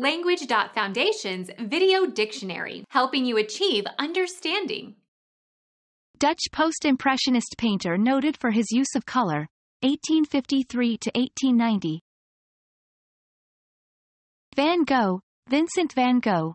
Language.Foundation's Video Dictionary, helping you achieve understanding. Dutch post-impressionist painter noted for his use of color, 1853 to 1890. Van Gogh, Vincent van Gogh.